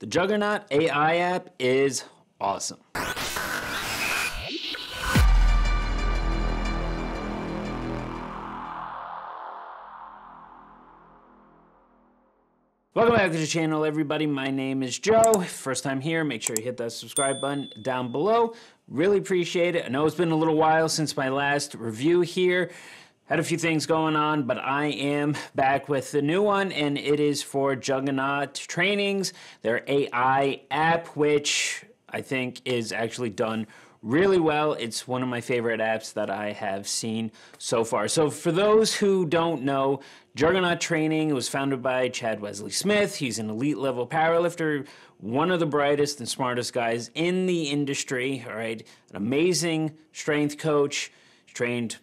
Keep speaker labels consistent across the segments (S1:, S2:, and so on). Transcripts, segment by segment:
S1: The Juggernaut AI app is awesome. Welcome back to the channel, everybody. My name is Joe. First time here, make sure you hit that subscribe button down below. Really appreciate it. I know it's been a little while since my last review here. Had a few things going on, but I am back with the new one, and it is for Juggernaut Trainings, their AI app, which I think is actually done really well. It's one of my favorite apps that I have seen so far. So, for those who don't know, Juggernaut Training was founded by Chad Wesley Smith. He's an elite level powerlifter, one of the brightest and smartest guys in the industry. All right, an amazing strength coach, trained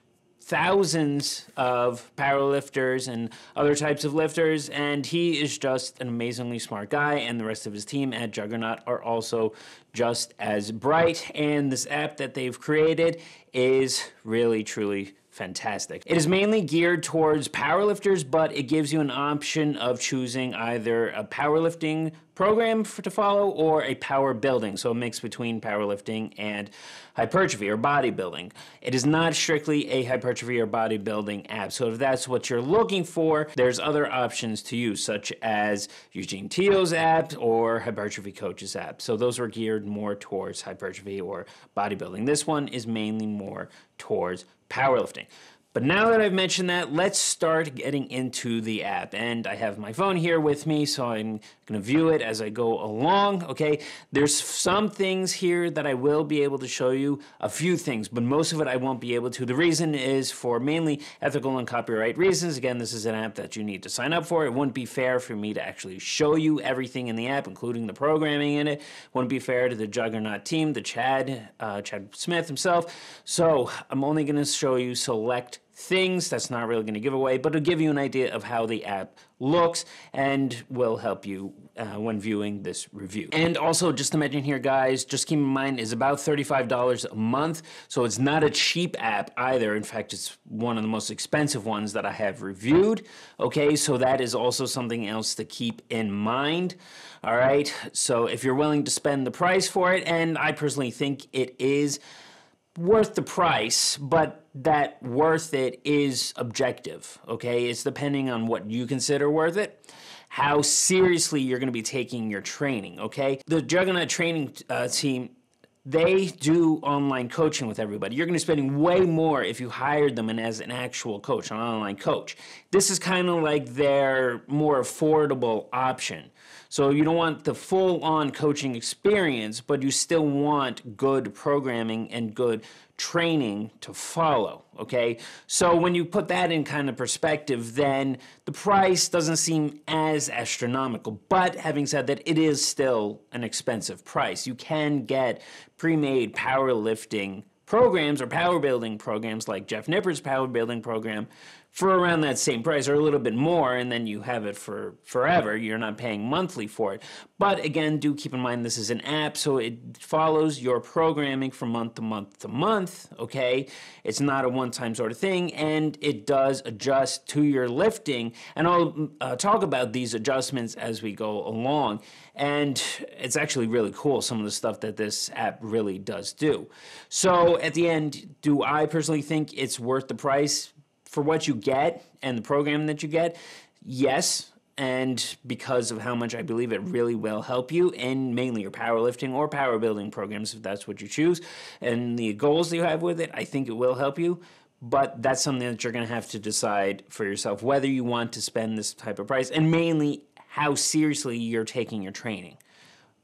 S1: thousands of powerlifters and other types of lifters, and he is just an amazingly smart guy, and the rest of his team at Juggernaut are also just as bright. And this app that they've created is really, truly fantastic. It is mainly geared towards powerlifters, but it gives you an option of choosing either a powerlifting program for, to follow or a power building, so a mix between powerlifting and hypertrophy or bodybuilding. It is not strictly a hypertrophy or bodybuilding app, so if that's what you're looking for, there's other options to use, such as Eugene Teo's app or Hypertrophy Coach's app. So those are geared more towards hypertrophy or bodybuilding. This one is mainly more towards powerlifting. But now that I've mentioned that, let's start getting into the app. And I have my phone here with me, so I'm going to view it as I go along. Okay, there's some things here that I will be able to show you, a few things, but most of it I won't be able to. The reason is for mainly ethical and copyright reasons. Again, this is an app that you need to sign up for. It wouldn't be fair for me to actually show you everything in the app, including the programming in it. Wouldn't be fair to the Juggernaut team, the Chad, uh, Chad Smith himself. So I'm only going to show you select things. That's not really going to give away, but it'll give you an idea of how the app looks and will help you uh, when viewing this review. And also, just to mention here, guys, just keep in mind is about $35 a month, so it's not a cheap app either. In fact, it's one of the most expensive ones that I have reviewed. Okay, so that is also something else to keep in mind. All right, so if you're willing to spend the price for it, and I personally think it is worth the price, but that worth it is objective, okay? It's depending on what you consider worth it, how seriously you're going to be taking your training, okay? The Juggernaut training uh, team, they do online coaching with everybody. You're going to be spending way more if you hired them and as an actual coach, an online coach. This is kind of like their more affordable option. So you don't want the full on coaching experience, but you still want good programming and good training to follow. Okay. So when you put that in kind of perspective, then the price doesn't seem as astronomical. But having said that, it is still an expensive price. You can get pre made powerlifting programs or power building programs like Jeff Nippard's power building program for around that same price or a little bit more, and then you have it for forever. You're not paying monthly for it. But again, do keep in mind this is an app, so it follows your programming from month to month to month, okay? It's not a one time sort of thing, and it does adjust to your lifting. And I'll uh, talk about these adjustments as we go along. And it's actually really cool, some of the stuff that this app really does do. So at the end, do I personally think it's worth the price? For what you get and the program that you get, yes, and because of how much I believe it really will help you in mainly your powerlifting or power building programs, if that's what you choose, and the goals that you have with it, I think it will help you. But that's something that you're going to have to decide for yourself whether you want to spend this type of price and mainly how seriously you're taking your training.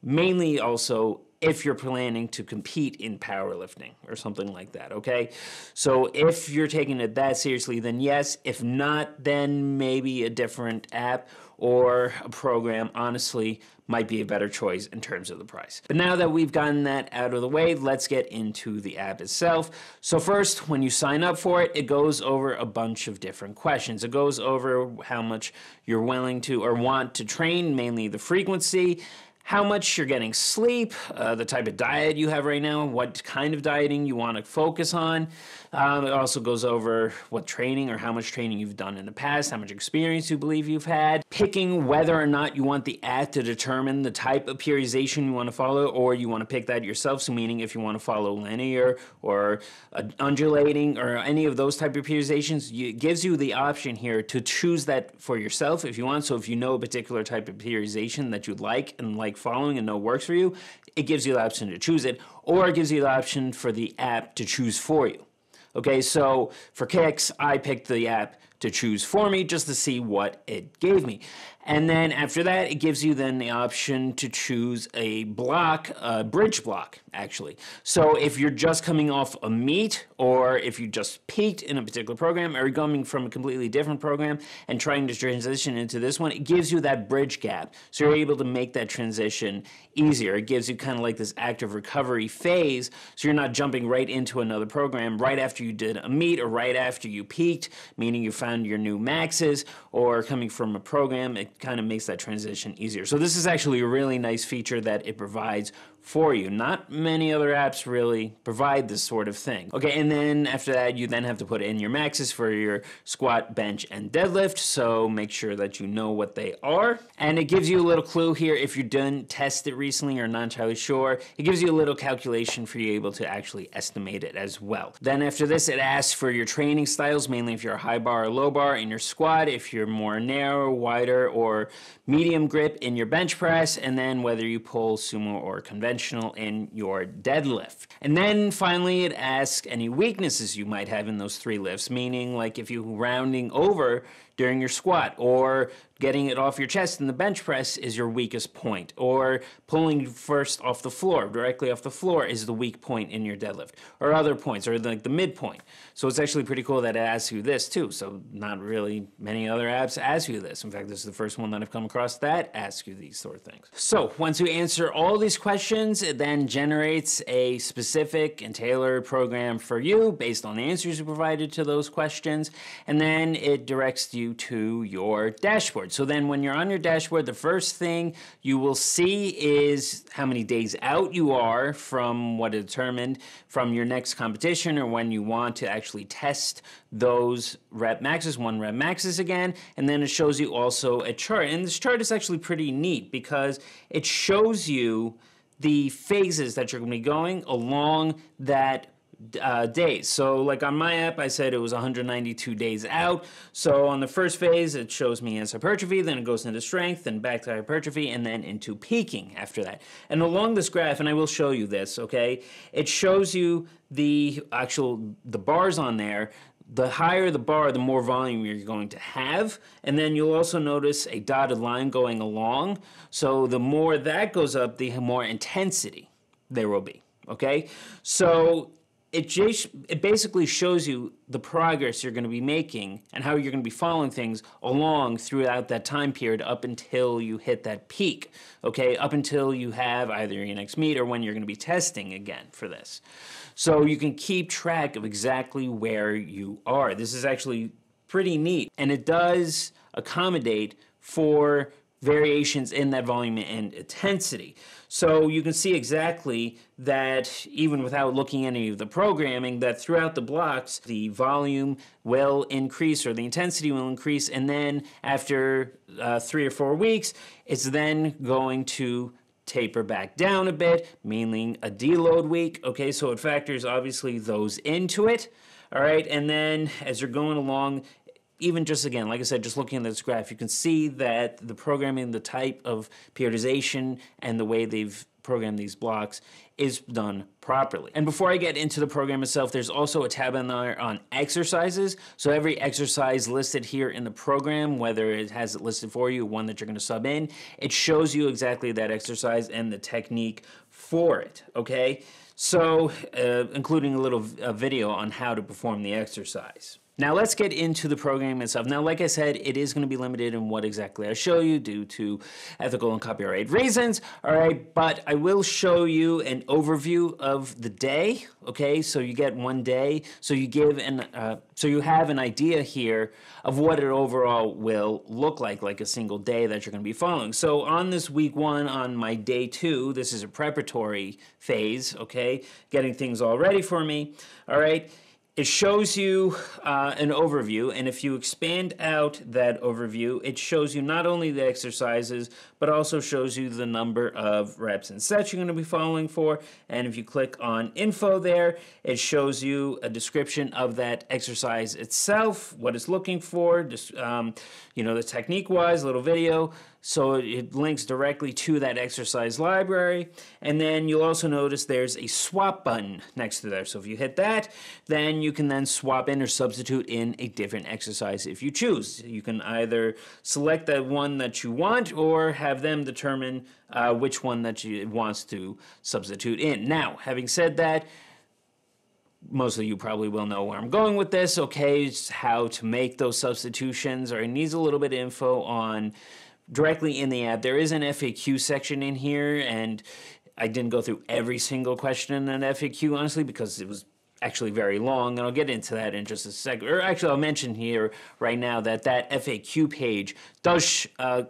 S1: Mainly also if you're planning to compete in powerlifting or something like that, okay? So if you're taking it that seriously, then yes. If not, then maybe a different app or a program, honestly, might be a better choice in terms of the price. But now that we've gotten that out of the way, let's get into the app itself. So first, when you sign up for it, it goes over a bunch of different questions. It goes over how much you're willing to or want to train, mainly the frequency, how much you're getting sleep, uh, the type of diet you have right now, what kind of dieting you want to focus on. Um, it also goes over what training or how much training you've done in the past, how much experience you believe you've had, picking whether or not you want the app to determine the type of periodization you want to follow, or you want to pick that yourself. So, meaning if you want to follow linear or uh, undulating or any of those type of periodizations, you, it gives you the option here to choose that for yourself if you want. So, if you know a particular type of periodization that you like and like following and know works for you, it gives you the option to choose it, or it gives you the option for the app to choose for you. Okay, so for kicks, I picked the app to choose for me just to see what it gave me. And then after that, it gives you then the option to choose a block, a bridge block, actually. So if you're just coming off a meet, or if you just peaked in a particular program, or coming from a completely different program and trying to transition into this one, it gives you that bridge gap. So you're able to make that transition easier. It gives you kind of like this active recovery phase, so you're not jumping right into another program right after you did a meet or right after you peaked, meaning you found your new maxes, or coming from a program. It kind of makes that transition easier. So this is actually a really nice feature that it provides for you. Not many other apps really provide this sort of thing. Okay, and then after that, you then have to put in your maxes for your squat, bench, and deadlift. So make sure that you know what they are. And it gives you a little clue here if you didn't test it recently or not entirely sure. It gives you a little calculation for you able to actually estimate it as well. Then after this, it asks for your training styles, mainly if you're a high bar or low bar in your squat, if you're more narrow, wider, or medium grip in your bench press, and then whether you pull sumo or conventional conventional in your deadlift. And then finally, it asks any weaknesses you might have in those three lifts, meaning like if you're rounding over during your squat or getting it off your chest in the bench press is your weakest point or pulling first off the floor directly off the floor is the weak point in your deadlift or other points or like the midpoint. So it's actually pretty cool that it asks you this too so not really many other apps ask you this. In fact this is the first one that i've come across that asks you these sort of things. So once you answer all these questions it then generates a specific and tailored program for you based on the answers you provided to those questions and then it directs you you to your dashboard. So then when you're on your dashboard, the first thing you will see is how many days out you are from what determined from your next competition or when you want to actually test those rep maxes, one rep maxes again. And then it shows you also a chart. And this chart is actually pretty neat because it shows you the phases that you're going to be going along that uh, days. So, like on my app, I said it was 192 days out. So, on the first phase, it shows me as hypertrophy, then it goes into strength, then back to hypertrophy, and then into peaking after that. And along this graph, and I will show you this, okay, it shows you the actual the bars on there the higher the bar, the more volume you're going to have. And then you'll also notice a dotted line going along. So the more that goes up, the more intensity there will be. Okay? So it, just, it basically shows you the progress you're going to be making and how you're going to be following things along throughout that time period up until you hit that peak, okay? Up until you have either your next meet or when you're going to be testing again for this. So you can keep track of exactly where you are. This is actually pretty neat, and it does accommodate for variations in that volume and intensity. So you can see exactly that even without looking at any of the programming, that throughout the blocks, the volume will increase or the intensity will increase. And then after uh, three or four weeks, it's then going to taper back down a bit, meaning a deload week. Okay, so it factors obviously those into it. All right, and then as you're going along, even just again, like I said, just looking at this graph, you can see that the programming, the type of periodization, and the way they've programmed these blocks is done properly. And before I get into the program itself, there's also a tab in there on exercises. So every exercise listed here in the program, whether it has it listed for you, one that you're going to sub in, it shows you exactly that exercise and the technique for it, okay? So, uh, including a little uh, video on how to perform the exercise. Now let's get into the program itself. Now, like I said, it is going to be limited in what exactly I show you due to ethical and copyright reasons. All right, but I will show you an overview of the day. Okay, so you get one day, so you give an, uh, so you have an idea here of what it overall will look like, like a single day that you're going to be following. So on this week one, on my day two, this is a preparatory phase. Okay, getting things all ready for me. All right it shows you uh, an overview, and if you expand out that overview, it shows you not only the exercises, but also shows you the number of reps and sets you're going to be following for. And if you click on info there, it shows you a description of that exercise itself, what it's looking for, just, um, you know, the technique wise, little video. So it links directly to that exercise library. And then you'll also notice there's a swap button next to there. So if you hit that, then you can then swap in or substitute in a different exercise if you choose. You can either select the one that you want or have them determine uh, which one that you wants to substitute in. Now, having said that, most of you probably will know where I'm going with this, okay, it's how to make those substitutions, or it needs a little bit of info on directly in the app. There is an FAQ section in here, and I didn't go through every single question in that FAQ, honestly, because it was actually very long, and I'll get into that in just a second. Or actually, I'll mention here right now that that FAQ page does uh,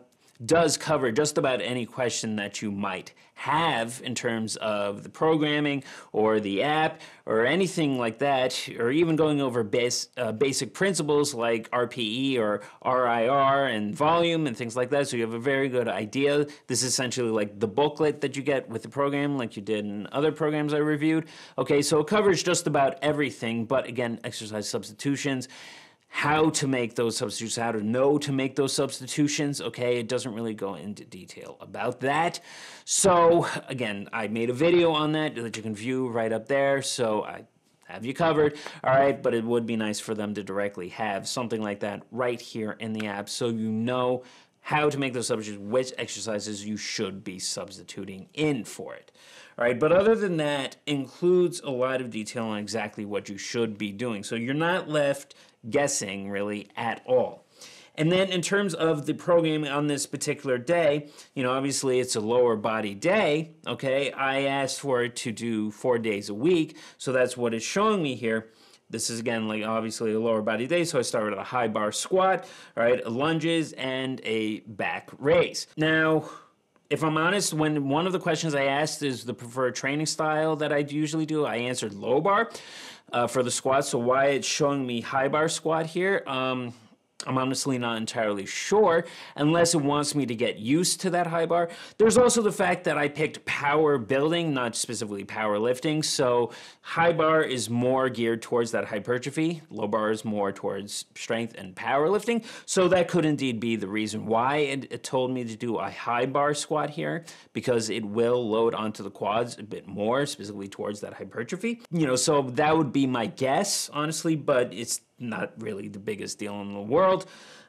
S1: does cover just about any question that you might have in terms of the programming or the app or anything like that, or even going over base, uh, basic principles like RPE or RIR and volume and things like that. So you have a very good idea. This is essentially like the booklet that you get with the program, like you did in other programs I reviewed. Okay, so it covers just about everything, but again, exercise substitutions how to make those substitutions, how to know to make those substitutions. Okay, it doesn't really go into detail about that. So, again, I made a video on that that you can view right up there. So, I have you covered. All right, but it would be nice for them to directly have something like that right here in the app so you know how to make those substitutions, which exercises you should be substituting in for it. All right, but other than that, includes a lot of detail on exactly what you should be doing. So you're not left guessing really at all. And then in terms of the programming on this particular day, you know, obviously it's a lower body day, okay? I asked for it to do four days a week, so that's what it's showing me here. This is again like obviously a lower body day, so I start with a high bar squat, right, lunges, and a back raise. Now, if I'm honest, when one of the questions I asked is the preferred training style that I usually do, I answered low bar uh, for the squat. So why it's showing me high bar squat here, um, I'm honestly not entirely sure, unless it wants me to get used to that high bar. There's also the fact that I picked power building, not specifically power lifting, So high bar is more geared towards that hypertrophy. Low bar is more towards strength and power lifting, So that could indeed be the reason why it, it told me to do a high bar squat here, because it will load onto the quads a bit more, specifically towards that hypertrophy. You know, so that would be my guess, honestly, but it's not really the biggest deal in the world.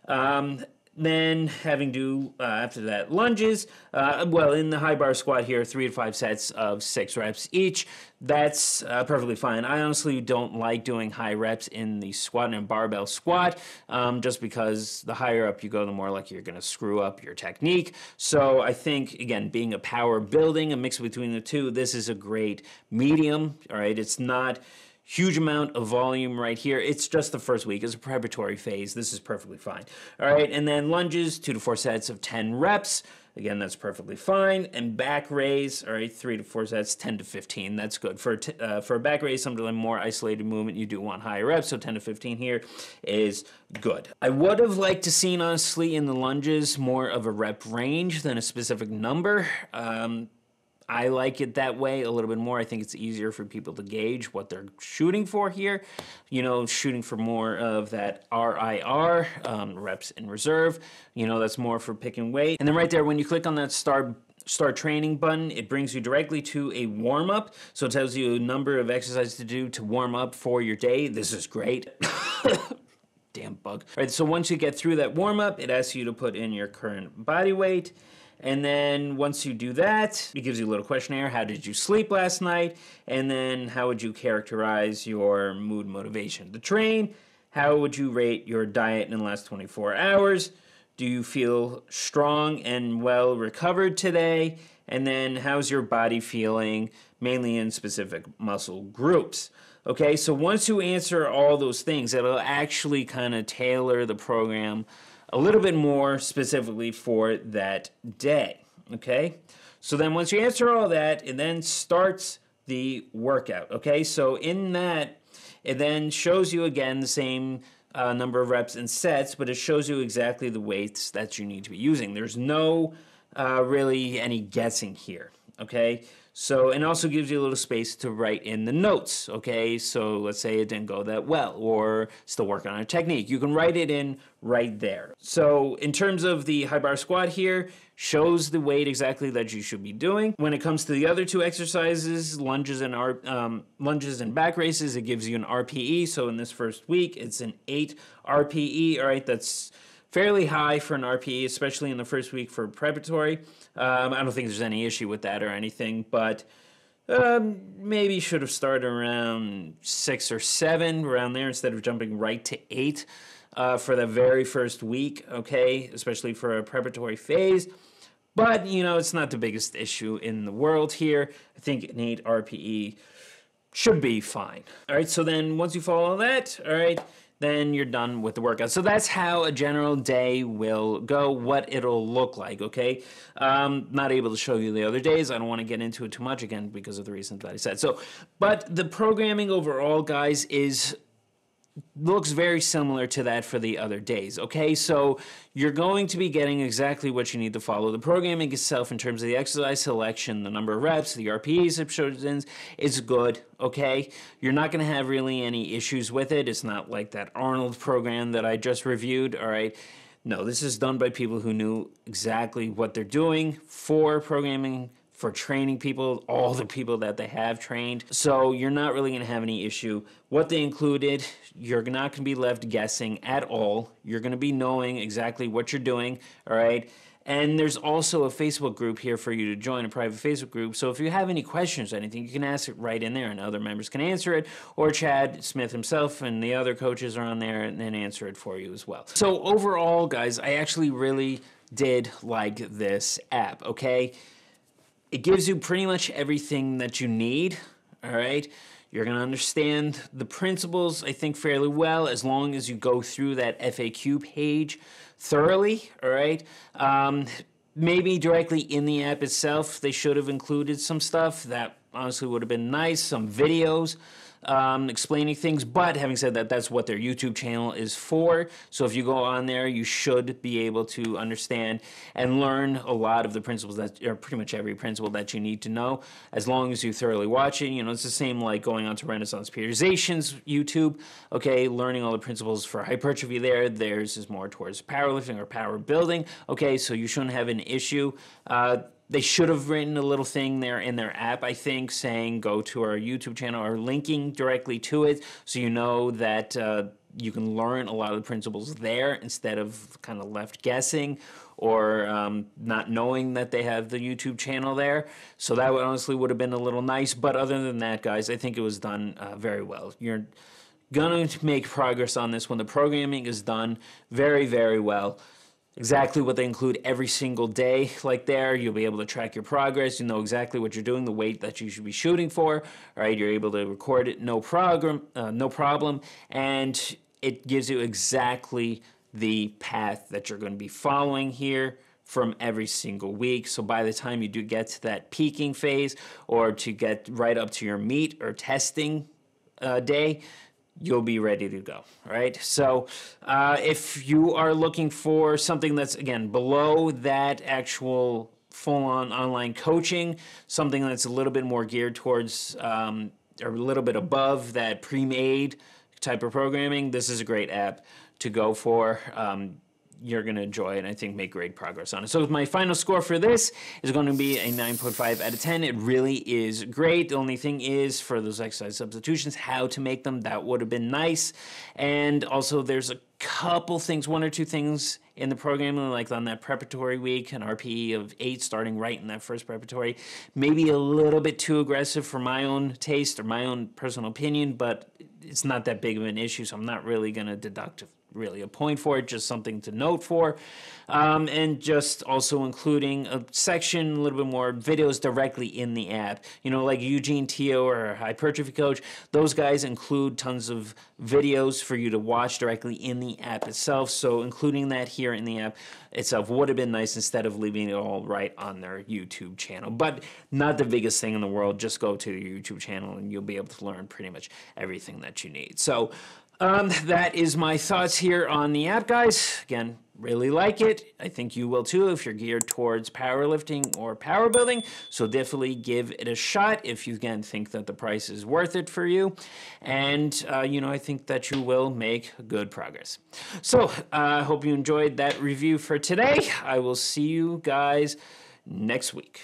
S1: Um, then having to uh, after that lunges uh, well in the high bar squat here three to five sets of six reps each. That's uh, perfectly fine. I honestly don't like doing high reps in the squat and barbell squat um, just because the higher up you go the more likely you're going to screw up your technique. So i think again being a power building a mix between the two this is a great medium all right? It's not huge amount of volume right here. It's just the first week. It's a preparatory phase. This is perfectly fine. All right, and then lunges, two to four sets of 10 reps. Again, that's perfectly fine. And back raise, all right, three to four sets, 10 to 15. That's good. For, uh, for a back raise, something more isolated movement, you do want higher reps, so 10 to 15 here is good. I would have liked to seen, honestly, in the lunges, more of a rep range than a specific number. Um, I like it that way a little bit more. I think it's easier for people to gauge what they're shooting for here. You know, shooting for more of that RIR, um, reps in reserve. You know, that's more for picking weight. And then right there, when you click on that start start training button, it brings you directly to a warm up. So it tells you a number of exercises to do to warm up for your day. This is great. Damn bug. All right, so once you get through that warm up, it asks you to put in your current body weight. And then once you do that, it gives you a little questionnaire. How did you sleep last night? And then how would you characterize your mood motivation The train? how would you rate your diet in the last 24 hours? Do you feel strong and well recovered today? And then how's your body feeling, mainly in specific muscle groups? Okay, so once you answer all those things, it'll actually kind of tailor the program a little bit more specifically for that day. Okay, so then once you answer all that, it then starts the workout. Okay, so in that, it then shows you again the same uh, number of reps and sets, but it shows you exactly the weights that you need to be using. There's no uh, really any guessing here, okay? So, and also gives you a little space to write in the notes, okay? So let's say it didn't go that well or still working on a technique. You can write it in right there. So in terms of the high bar squat here, shows the weight exactly that you should be doing. When it comes to the other two exercises, lunges and um, lunges and back raises, it gives you an RPE. So in this first week, it's an 8 RPE, all right? That's fairly high for an RPE, especially in the first week for preparatory. Um, I don't think there's any issue with that or anything, but um, maybe should have started around six or seven, around there, instead of jumping right to eight uh, for the very first week, okay, especially for a preparatory phase. But, you know, it's not the biggest issue in the world here. I think an 8 RPE should be fine. All right, so then once you follow that, all right, then you're done with the workout. So that's how a general day will go, what it'll look like, okay? Um, not able to show you the other days. I don't want to get into it too much again because of the reasons that I said. So, but the programming overall, guys, is looks very similar to that for the other days. Okay, so you're going to be getting exactly what you need to follow. The programming itself, in terms of the exercise selection, the number of reps, the RPEs it shows in, is good. Okay, you're not going to have really any issues with it. It's not like that Arnold program that I just reviewed. All right. No, this is done by people who knew exactly what they're doing for programming for training people, all the people that they have trained. So you're not really going to have any issue. What they included, you're not going to be left guessing at all. You're going to be knowing exactly what you're doing, all right? And there's also a Facebook group here for you to join, a private Facebook group. So if you have any questions or anything, you can ask it right in there and other members can answer it. Or Chad Smith himself and the other coaches are on there and then answer it for you as well. So overall, guys, I actually really did like this app, okay? It gives you pretty much everything that you need, all right? You're going to understand the principles, I think, fairly well as long as you go through that FAQ page thoroughly, all right? Um, maybe directly in the app itself, they should have included some stuff that honestly would have been nice, some videos um, explaining things. But having said that, that's what their YouTube channel is for. So if you go on there, you should be able to understand and learn a lot of the principles that are pretty much every principle that you need to know as long as you thoroughly watch it. You know, it's the same like going on to Renaissance Periodization's YouTube, okay, learning all the principles for hypertrophy there. Theirs is more towards powerlifting or power building. Okay, so you shouldn't have an issue. Uh, they should have written a little thing there in their app, I think, saying go to our YouTube channel or linking directly to it so you know that uh, you can learn a lot of the principles there instead of kind of left guessing or um, not knowing that they have the YouTube channel there. So that would honestly would have been a little nice. But other than that, guys, I think it was done uh, very well. You're going to make progress on this when the programming is done very, very well exactly what they include every single day like there you'll be able to track your progress you know exactly what you're doing the weight that you should be shooting for right you're able to record it no problem uh, no problem and it gives you exactly the path that you're going to be following here from every single week. So by the time you do get to that peaking phase or to get right up to your meet or testing uh, day, you'll be ready to go. Right. So uh, if you are looking for something that's again below that actual full-on online coaching, something that's a little bit more geared towards um, or a little bit above that pre-made type of programming, this is a great app to go for. Um, you're going to enjoy and I think make great progress on it. So my final score for this is going to be a 9.5 out of 10. It really is great. The only thing is for those exercise substitutions, how to make them, that would have been nice. And also there's a couple things, one or two things in the programming, like on that preparatory week, an RPE of eight starting right in that first preparatory, maybe a little bit too aggressive for my own taste or my own personal opinion, but it's not that big of an issue, so I'm not really going to deduct really a point for it, just something to note for. Um, and just also including a section, a little bit more videos directly in the app. You know, like Eugene Teo or Hypertrophy Coach, those guys include tons of videos for you to watch directly in the app itself. So including that here in the app itself would have been nice instead of leaving it all right on their YouTube channel. But not the biggest thing in the world. Just go to your YouTube channel and you'll be able to learn pretty much everything that you need. So um, that is my thoughts here on the app, guys. Again, really like it. I think you will too if you're geared towards powerlifting or power building. So definitely give it a shot if you again think that the price is worth it for you. And uh, you know, I think that you will make good progress. So I uh, hope you enjoyed that review for today. I will see you guys next week.